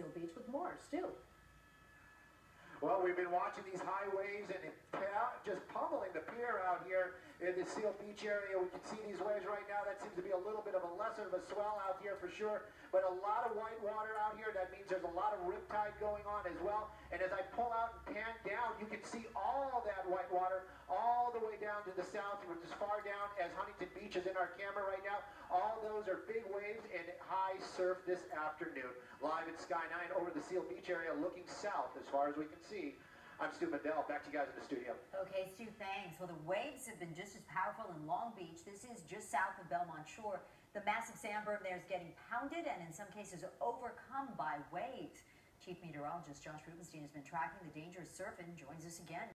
Seal Beach with more. Stu. Well, we've been watching these high waves and just pummeling the pier out here in the Seal Beach area. We can see these waves right now. That seems to be a little bit of a lesser of a swell out here for sure. But a lot of white water out here. That means there's a lot of riptide going on as well. And as I pull out and pan down, you can see all that white water all down to the south, which is far down as Huntington Beach is in our camera right now. All those are big waves and high surf this afternoon. Live at Sky 9 over the Seal Beach area looking south as far as we can see. I'm Stu Mundel. Back to you guys in the studio. Okay, Stu, thanks. Well, the waves have been just as powerful in Long Beach. This is just south of Belmont Shore. The massive sand berm there is getting pounded and in some cases overcome by waves. Chief Meteorologist Josh Rubenstein has been tracking the dangerous surf and joins us again.